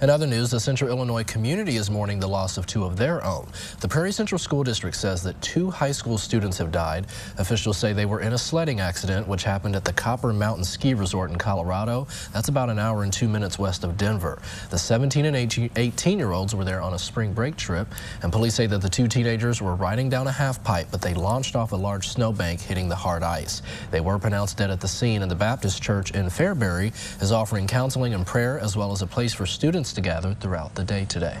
In other news, the Central Illinois community is mourning the loss of two of their own. The Prairie Central School District says that two high school students have died. Officials say they were in a sledding accident which happened at the Copper Mountain Ski Resort in Colorado. That's about an hour and two minutes west of Denver. The 17 and 18 year olds were there on a spring break trip, and police say that the two teenagers were riding down a half pipe, but they launched off a large snowbank hitting the hard ice. They were pronounced dead at the scene, and the Baptist Church in Fairbury is offering counseling and prayer as well as a place for students to gather throughout the day today.